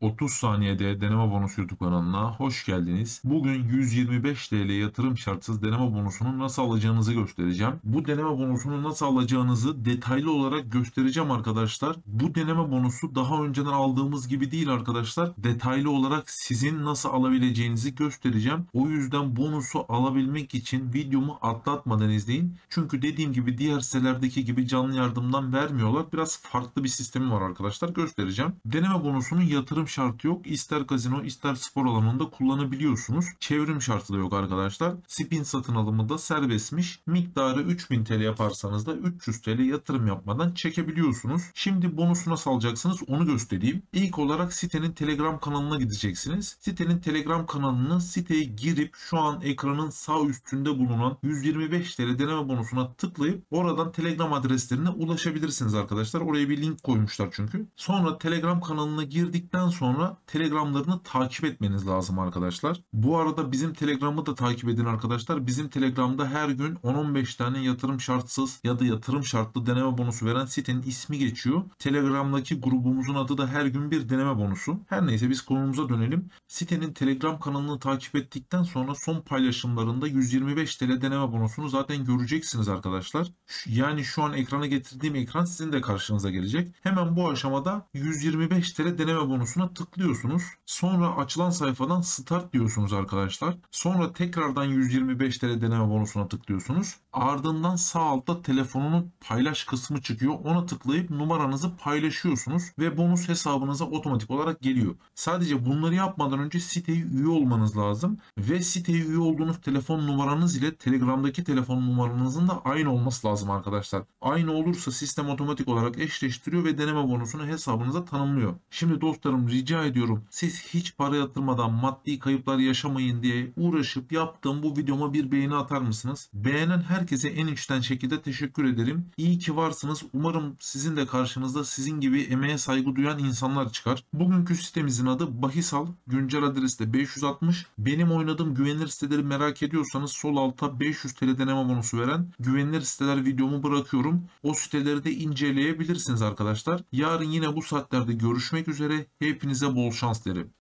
30 saniyede deneme bonusu YouTube kanalına hoş geldiniz. Bugün 125 TL yatırım şartsız deneme bonusunu nasıl alacağınızı göstereceğim. Bu deneme bonusunu nasıl alacağınızı detaylı olarak göstereceğim arkadaşlar. Bu deneme bonusu daha önceden aldığımız gibi değil arkadaşlar. Detaylı olarak sizin nasıl alabileceğinizi göstereceğim. O yüzden bonusu alabilmek için videomu atlatmadan izleyin. Çünkü dediğim gibi diğer sitelerdeki gibi canlı yardımdan vermiyorlar. Biraz farklı bir sistemi var arkadaşlar. Göstereceğim. Deneme bonusunun yatırım şartı yok. İster gazino ister spor alanında kullanabiliyorsunuz. Çevrim şartı da yok arkadaşlar. Spin satın alımı da serbestmiş. Miktarı 3000 TL yaparsanız da 300 TL yatırım yapmadan çekebiliyorsunuz. Şimdi bonusu nasıl alacaksınız onu göstereyim. İlk olarak sitenin Telegram kanalına gideceksiniz. Sitenin Telegram kanalını siteye girip şu an ekranın sağ üstünde bulunan 125 TL deneme bonusuna tıklayıp oradan Telegram adreslerine ulaşabilirsiniz arkadaşlar. Oraya bir link koymuşlar çünkü. Sonra Telegram kanalına girdikten sonra Telegramlarını takip etmeniz lazım arkadaşlar. Bu arada bizim Telegram'ı da takip edin arkadaşlar. Bizim Telegram'da her gün 10-15 tane yatırım şartsız ya da yatırım şartlı deneme bonusu veren sitenin ismi geçiyor. Telegram'daki grubumuzun adı da her gün bir deneme bonusu. Her neyse biz konumuza dönelim. Sitenin Telegram kanalını takip ettikten sonra son paylaşımlarında 125 TL deneme bonusunu zaten göreceksiniz arkadaşlar. Yani şu an ekrana getirdiğim ekran sizin de karşınıza gelecek. Hemen bu aşamada 125 TL deneme bonusuna tıklıyorsunuz. Sonra açılan sayfadan start diyorsunuz arkadaşlar. Sonra tekrardan 125 TL deneme bonusuna tıklıyorsunuz. Ardından sağ altta telefonunun paylaş kısmı çıkıyor. Ona tıklayıp numaranızı paylaşıyorsunuz ve bonus hesabınıza otomatik olarak geliyor. Sadece bunları yapmadan önce siteye üye olmanız lazım ve siteye üye olduğunuz telefon numaranız ile Telegram'daki telefon numaranızın da aynı olması lazım arkadaşlar. Aynı olursa sistem otomatik olarak eşleştiriyor ve deneme bonusunu hesabınıza tanımlıyor. Şimdi dostlarım rica ediyorum siz hiç para yatırmadan maddi kayıplar yaşamayın diye uğraşıp yaptığım bu videoma bir beğeni atar mısınız? Beğenen herkese en içten şekilde teşekkür ederim. İyi ki varsınız. Umarım sizin de karşınızda sizin gibi emeğe saygı duyan insanlar çıkar. Bugünkü sitemizin adı Bahisal. Güncel adresi de 560. Benim oynadığım güvenilir siteleri merak ediyorsanız sol alta 500 TL deneme bonusu veren güvenilir siteler videomu bırakıyorum. O siteleri de inceleyebilirsiniz arkadaşlar. Yarın yine bu saatlerde görüşmek üzere. Hepinize bol şans derim.